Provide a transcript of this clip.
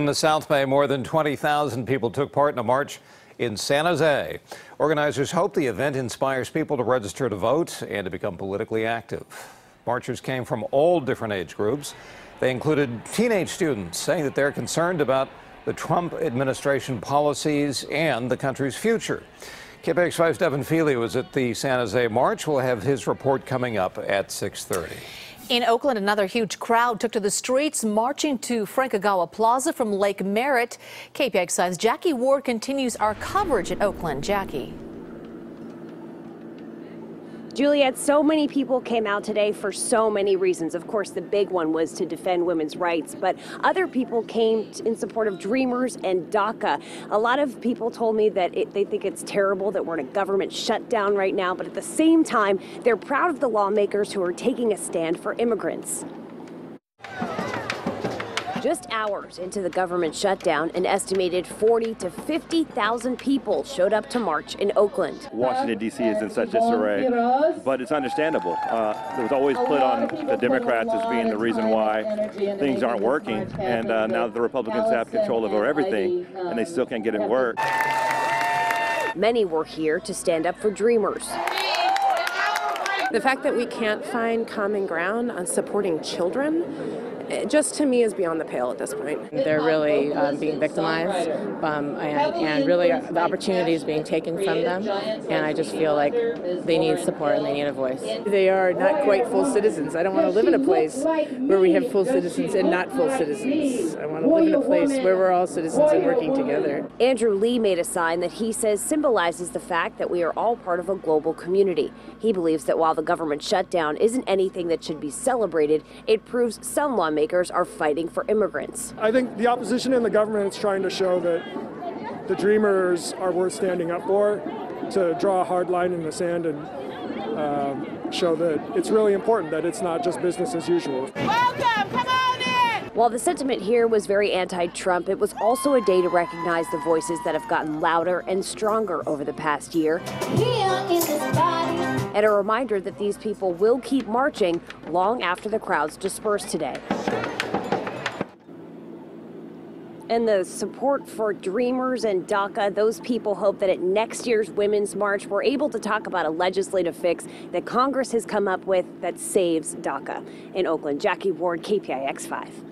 In the South Bay, more than 20,000 people took part in a march in San Jose. Organizers hope the event inspires people to register to vote and to become politically active. Marchers came from all different age groups. They included teenage students saying that they're concerned about the Trump administration policies and the country's future. KPIX5's Devin Fehily was at the San Jose March. We'll have his report coming up at 630. In Oakland, another huge crowd took to the streets marching to Frank Ogawa Plaza from Lake Merritt. KPIX5's Jackie Ward continues our coverage in Oakland. Jackie. Juliet, so many people came out today for so many reasons. Of course, the big one was to defend women's rights, but other people came in support of Dreamers and DACA. A lot of people told me that it, they think it's terrible that we're in a government shutdown right now, but at the same time, they're proud of the lawmakers who are taking a stand for immigrants. Just hours into the government shutdown, an estimated 40 to 50,000 people showed up to march in Oakland. Washington, D.C. is in such disarray, but it's understandable. Uh, it was always put on the Democrats as being the reason why things aren't working, and uh, now that the Republicans have control over everything, and they still can't get it work. Many were here to stand up for dreamers. The fact that we can't find common ground on supporting children just to me is beyond the pale at this point. They're really um, being victimized um, and, and, really the opportunity is being taken from them and I just feel like they need support and they need a voice. They are not quite full citizens. I don't want to live in a place where we have full citizens and not full citizens. I want to live in a place where we're all citizens and working together. Andrew Lee made a sign that he says symbolizes the fact that we are all part of a global community. He believes that while the government shutdown isn't anything that should be celebrated, it proves some lawmakers are fighting for immigrants. I think the opposition and the government is trying to show that the dreamers are worth standing up for, to draw a hard line in the sand and um, show that it's really important that it's not just business as usual. Welcome, come on in! While the sentiment here was very anti-Trump, it was also a day to recognize the voices that have gotten louder and stronger over the past year and a reminder that these people will keep marching long after the crowds disperse today. And the support for Dreamers and DACA, those people hope that at next year's Women's March, we're able to talk about a legislative fix that Congress has come up with that saves DACA. In Oakland, Jackie Ward, KPIX 5.